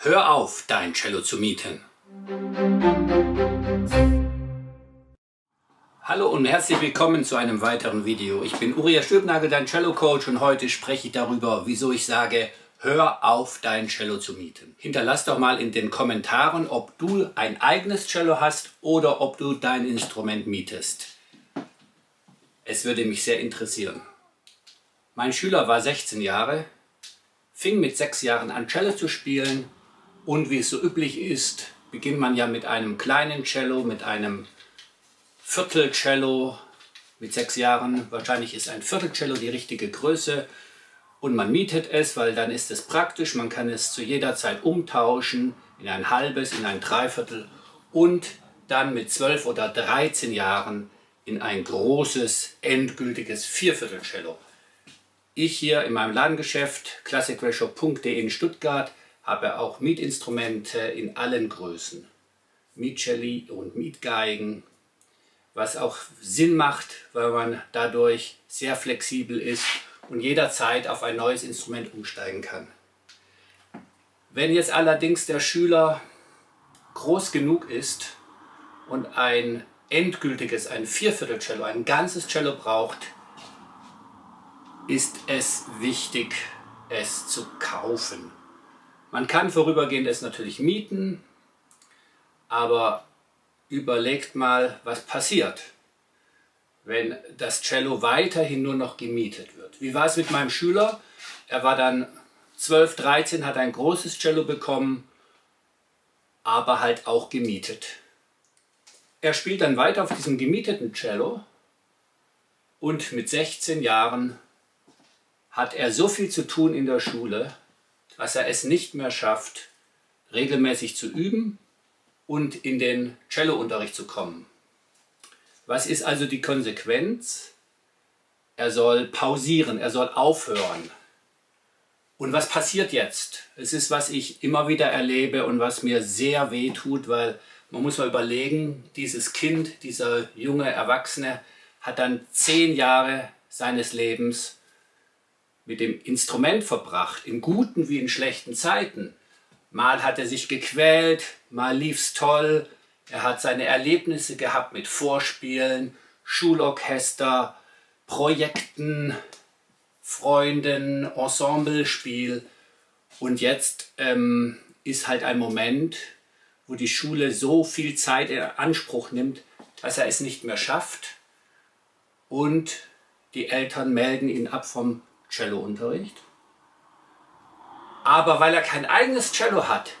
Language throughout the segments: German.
Hör auf, dein Cello zu mieten. Hallo und herzlich willkommen zu einem weiteren Video. Ich bin Uriah Stülpnagel, dein Cello-Coach und heute spreche ich darüber, wieso ich sage, hör auf, dein Cello zu mieten. Hinterlass doch mal in den Kommentaren, ob du ein eigenes Cello hast oder ob du dein Instrument mietest. Es würde mich sehr interessieren. Mein Schüler war 16 Jahre, fing mit 6 Jahren an Cello zu spielen und wie es so üblich ist, beginnt man ja mit einem kleinen Cello, mit einem Viertelcello mit 6 Jahren. Wahrscheinlich ist ein Viertelcello die richtige Größe und man mietet es, weil dann ist es praktisch. Man kann es zu jeder Zeit umtauschen in ein halbes, in ein Dreiviertel und dann mit 12 oder 13 Jahren in ein großes, endgültiges Vierviertelcello. Ich hier in meinem Ladengeschäft classicratio.de in Stuttgart habe auch Mietinstrumente in allen Größen. Mietcelli und Mietgeigen, was auch Sinn macht, weil man dadurch sehr flexibel ist und jederzeit auf ein neues Instrument umsteigen kann. Wenn jetzt allerdings der Schüler groß genug ist und ein endgültiges, ein Vierviertel-Cello, ein ganzes Cello braucht, ist es wichtig, es zu kaufen. Man kann vorübergehend es natürlich mieten, aber überlegt mal, was passiert, wenn das Cello weiterhin nur noch gemietet wird. Wie war es mit meinem Schüler? Er war dann 12, 13, hat ein großes Cello bekommen, aber halt auch gemietet. Er spielt dann weiter auf diesem gemieteten Cello und mit 16 Jahren hat er so viel zu tun in der Schule, dass er es nicht mehr schafft, regelmäßig zu üben und in den Cellounterricht zu kommen. Was ist also die Konsequenz? Er soll pausieren, er soll aufhören. Und was passiert jetzt? Es ist, was ich immer wieder erlebe und was mir sehr weh tut, weil man muss mal überlegen, dieses Kind, dieser junge Erwachsene hat dann zehn Jahre seines Lebens mit dem Instrument verbracht, in guten wie in schlechten Zeiten. Mal hat er sich gequält, mal lief's toll. Er hat seine Erlebnisse gehabt mit Vorspielen, Schulorchester, Projekten, Freunden, Ensemblespiel. Und jetzt ähm, ist halt ein Moment, wo die Schule so viel Zeit in Anspruch nimmt, dass er es nicht mehr schafft. Und die Eltern melden ihn ab vom Cellounterricht. Aber weil er kein eigenes Cello hat,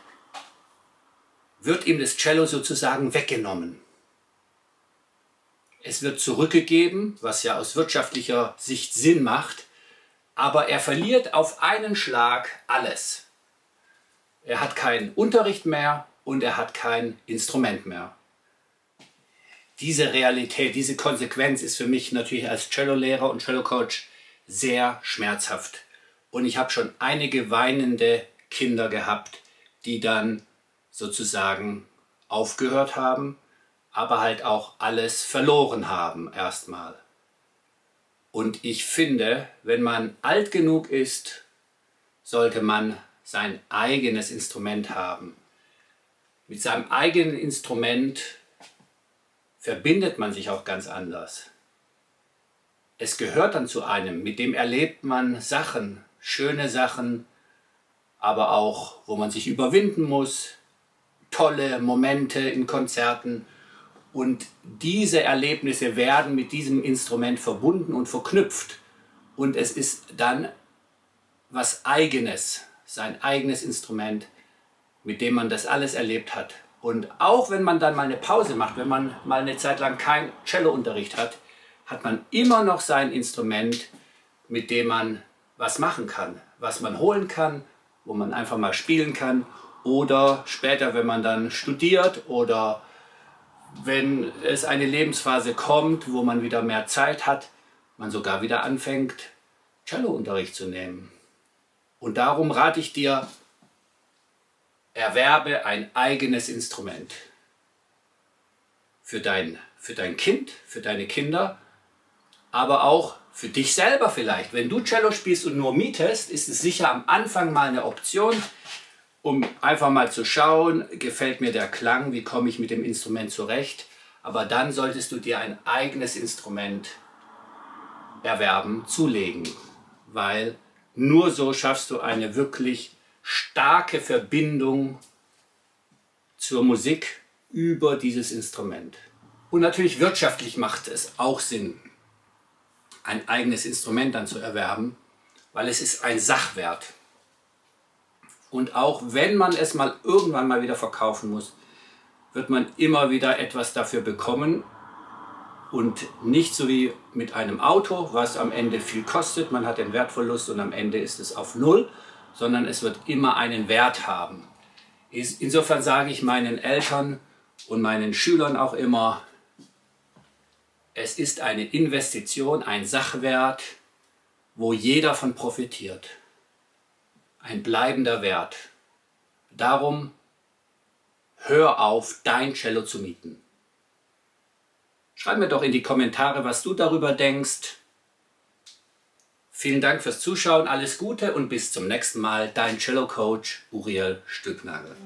wird ihm das Cello sozusagen weggenommen. Es wird zurückgegeben, was ja aus wirtschaftlicher Sicht Sinn macht, aber er verliert auf einen Schlag alles. Er hat keinen Unterricht mehr und er hat kein Instrument mehr. Diese Realität, diese Konsequenz ist für mich natürlich als Cellolehrer und Cellocoach sehr schmerzhaft. Und ich habe schon einige weinende Kinder gehabt, die dann sozusagen aufgehört haben, aber halt auch alles verloren haben erstmal. Und ich finde, wenn man alt genug ist, sollte man sein eigenes Instrument haben. Mit seinem eigenen Instrument verbindet man sich auch ganz anders es gehört dann zu einem, mit dem erlebt man Sachen, schöne Sachen, aber auch, wo man sich überwinden muss, tolle Momente in Konzerten. Und diese Erlebnisse werden mit diesem Instrument verbunden und verknüpft. Und es ist dann was eigenes, sein eigenes Instrument, mit dem man das alles erlebt hat. Und auch wenn man dann mal eine Pause macht, wenn man mal eine Zeit lang keinen Cellounterricht hat, hat man immer noch sein Instrument, mit dem man was machen kann, was man holen kann, wo man einfach mal spielen kann oder später, wenn man dann studiert oder wenn es eine Lebensphase kommt, wo man wieder mehr Zeit hat, man sogar wieder anfängt, Cellounterricht zu nehmen. Und darum rate ich dir, erwerbe ein eigenes Instrument für dein, für dein Kind, für deine Kinder aber auch für dich selber vielleicht. Wenn du Cello spielst und nur mietest, ist es sicher am Anfang mal eine Option. um einfach mal zu schauen, gefällt mir der Klang, wie komme ich mit dem Instrument zurecht. Aber dann solltest du dir ein eigenes Instrument erwerben, zulegen, weil nur so schaffst du eine wirklich starke Verbindung zur Musik über dieses Instrument. Und natürlich wirtschaftlich macht es auch Sinn, ein eigenes Instrument dann zu erwerben, weil es ist ein Sachwert. Und auch wenn man es mal irgendwann mal wieder verkaufen muss, wird man immer wieder etwas dafür bekommen und nicht so wie mit einem Auto, was am Ende viel kostet, man hat den Wertverlust und am Ende ist es auf Null, sondern es wird immer einen Wert haben. Insofern sage ich meinen Eltern und meinen Schülern auch immer, es ist eine Investition, ein Sachwert, wo jeder von profitiert. Ein bleibender Wert. Darum hör auf, dein Cello zu mieten. Schreib mir doch in die Kommentare, was du darüber denkst. Vielen Dank fürs Zuschauen, alles Gute und bis zum nächsten Mal. Dein Cello Coach Uriel Stücknagel.